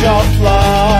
Shot floor.